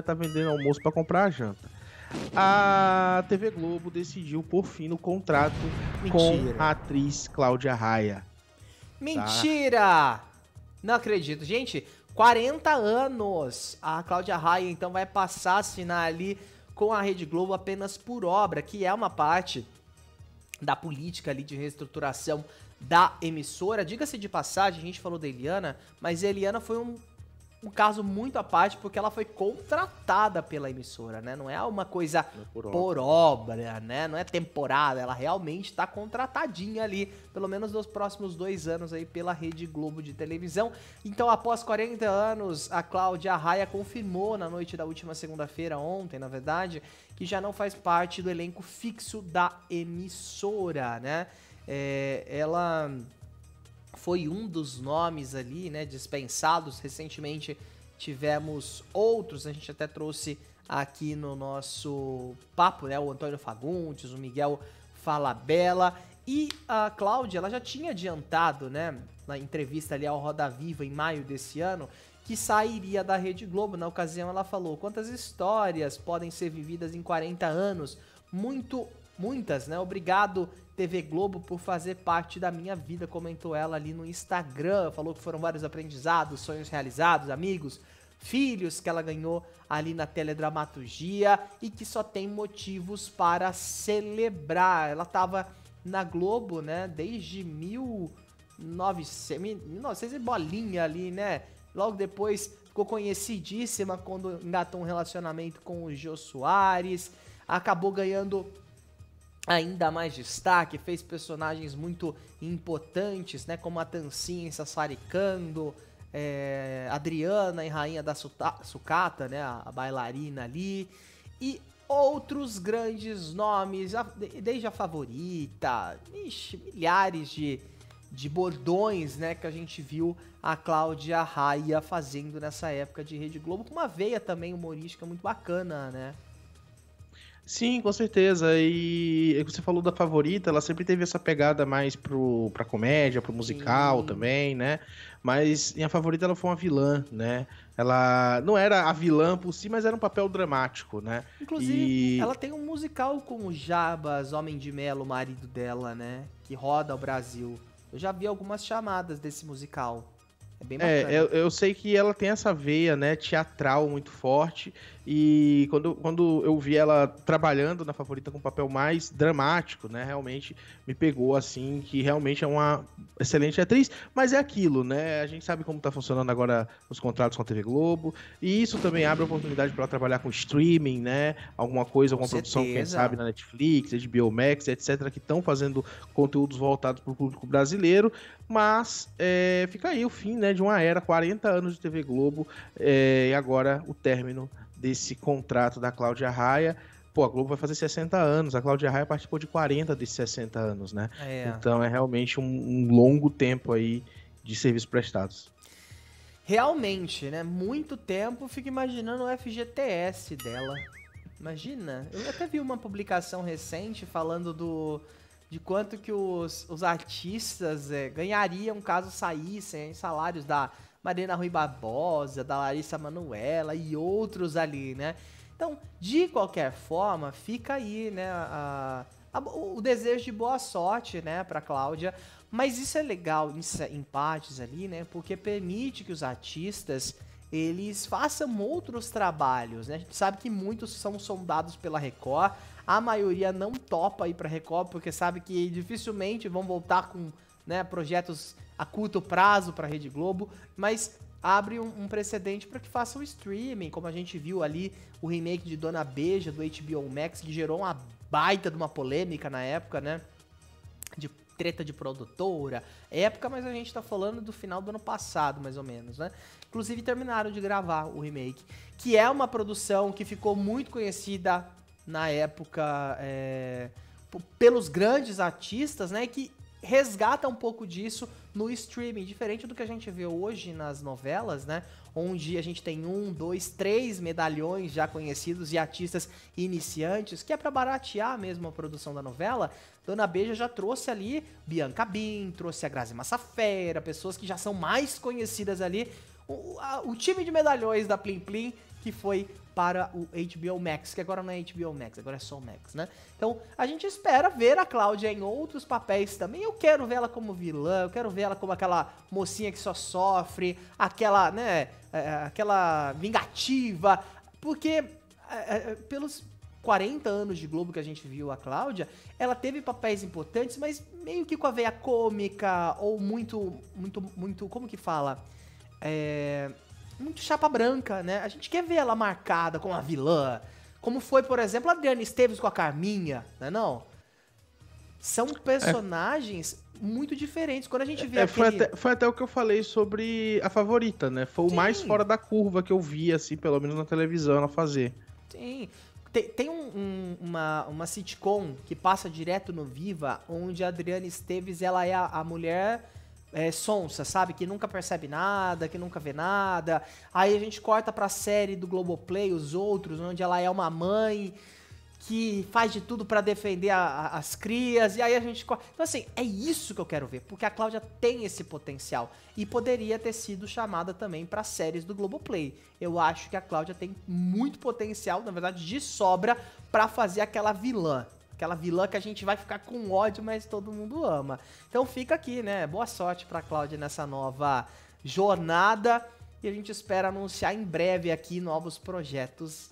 tá vendendo almoço para comprar a janta. A TV Globo decidiu por fim no contrato Mentira. com a atriz Cláudia Raia. Mentira! Tá? Não acredito. Gente, 40 anos. A Cláudia Raia então vai passar a assinar ali com a Rede Globo apenas por obra, que é uma parte da política ali de reestruturação da emissora. Diga-se de passagem, a gente falou da Eliana, mas a Eliana foi um um caso muito à parte, porque ela foi contratada pela emissora, né? Não é uma coisa é por, por obra. né? Não é temporada, ela realmente está contratadinha ali, pelo menos nos próximos dois anos aí pela Rede Globo de televisão. Então, após 40 anos, a Cláudia Raia confirmou na noite da última segunda-feira, ontem, na verdade, que já não faz parte do elenco fixo da emissora, né? É, ela foi um dos nomes ali, né, dispensados. Recentemente tivemos outros, a gente até trouxe aqui no nosso papo, né, o Antônio Fagundes, o Miguel Falabella e a Cláudia, ela já tinha adiantado, né, na entrevista ali ao Roda Viva em maio desse ano, que sairia da Rede Globo. Na ocasião ela falou: "Quantas histórias podem ser vividas em 40 anos? Muito muitas, né? Obrigado TV Globo por fazer parte da minha vida, comentou ela ali no Instagram, falou que foram vários aprendizados, sonhos realizados, amigos, filhos que ela ganhou ali na teledramaturgia e que só tem motivos para celebrar. Ela estava na Globo, né, desde 1900, 1900 e bolinha ali, né? Logo depois ficou conhecidíssima quando engatou um relacionamento com o Jô Soares, acabou ganhando ainda mais destaque, fez personagens muito importantes, né, como a Tancinha em Sassaricando, é, Adriana em Rainha da Sucata, né, a, a, bailarina ali, e outros grandes nomes, a, desde a Favorita, ixi, milhares de, de bordões, né, que a gente viu a Cláudia Raia fazendo nessa época de Rede Globo, com uma veia também humorística muito bacana, né. Sim, com certeza. E você falou da favorita, ela sempre teve essa pegada mais pro, pra comédia, pro musical Sim. também, né? Mas em a favorita ela foi uma vilã, né? Ela não era a vilã por si, mas era um papel dramático, né? Inclusive, e... ela tem um musical com o Jabas, Homem de Melo, marido dela, né? Que roda o Brasil. Eu já vi algumas chamadas desse musical. É bem é, bacana. É, eu, eu, sei que ela tem essa veia, né, teatral muito forte. E quando, quando eu vi ela trabalhando na Favorita com um papel mais dramático, né, realmente me pegou assim, que realmente é uma excelente atriz. Mas é aquilo, né, a gente sabe como tá funcionando agora os contratos com a TV Globo. E isso também abre oportunidade para ela trabalhar com streaming, né, alguma coisa, alguma com produção, certeza. quem sabe, na Netflix, HBO Max, etc., que estão fazendo conteúdos voltados para o público brasileiro. Mas é, fica aí o fim, né, de uma era, 40 anos de TV Globo, é, e agora o término desse contrato da Cláudia Raia. Pô, a Globo vai fazer 60 anos, a Cláudia Raia participou de 40 desses 60 anos, né? É. Então é realmente um, um longo tempo aí de serviços prestados. Realmente, né? Muito tempo, fico imaginando o FGTS dela. Imagina, eu até vi uma publicação recente falando do de quanto que os, os artistas é, ganhariam caso saíssem salários da Marina Rui Barbosa, da Larissa Manuela e outros ali, né? Então, de qualquer forma, fica aí, né, a, a, o desejo de boa sorte, né, para Cláudia. Mas isso é legal em, em partes ali, né, porque permite que os artistas eles façam outros trabalhos, né? A gente sabe que muitos são sondados pela Record, a maioria não topa ir para Record porque sabe que dificilmente vão voltar com né, projetos a curto prazo para Rede Globo, mas abre um, um precedente para que façam streaming, como a gente viu ali o remake de Dona Beija do HBO Max, que gerou uma baita de uma polêmica na época, né? De treta de produtora, época, mas a gente tá falando do final do ano passado, mais ou menos, né? Inclusive terminaram de gravar o remake, que é uma produção que ficou muito conhecida na época é, pelos grandes artistas, né? Que resgata um pouco disso no streaming, diferente do que a gente vê hoje nas novelas, né? Onde a gente tem um, dois, três medalhões já conhecidos e artistas iniciantes, que é para baratear mesmo a produção da novela. Dona Beija já trouxe ali Bianca Bin, trouxe a Grazi Massafera, pessoas que já são mais conhecidas ali. O, a, o time de medalhões da Plim Plim que foi para o HBO Max, que agora não é HBO Max, agora é só o Max, né? Então, a gente espera ver a Cláudia em outros papéis também. Eu quero ver ela como vilã, eu quero ver ela como aquela mocinha que só sofre, aquela, né, é, aquela vingativa, porque é, é, pelos 40 anos de Globo que a gente viu a Cláudia, ela teve papéis importantes, mas meio que com a veia cômica ou muito, muito, muito, como que fala? É, muito chapa branca, né? A gente quer ver ela marcada como a vilã, como foi, por exemplo, a Adriana Esteves com a Carminha, né não? São personagens é. muito diferentes. Quando a gente vê é, aquele... foi, até, foi até o que eu falei sobre a favorita, né? Foi Sim. o mais fora da curva que eu vi, assim, pelo menos na televisão, ela fazer. Sim. Tem, tem um, um, uma, uma sitcom que passa direto no Viva, onde a Adriana Esteves ela é a, a mulher é, sonsa, sabe? Que nunca percebe nada, que nunca vê nada. Aí a gente corta pra série do Globoplay, os outros, onde ela é uma mãe que faz de tudo para defender a, a, as crias, e aí a gente. Então, assim, é isso que eu quero ver, porque a Cláudia tem esse potencial e poderia ter sido chamada também para séries do Globoplay. Eu acho que a Cláudia tem muito potencial, na verdade, de sobra, para fazer aquela vilã. Aquela vilã que a gente vai ficar com ódio, mas todo mundo ama. Então fica aqui, né? Boa sorte pra Cláudia nessa nova jornada. E a gente espera anunciar em breve aqui novos projetos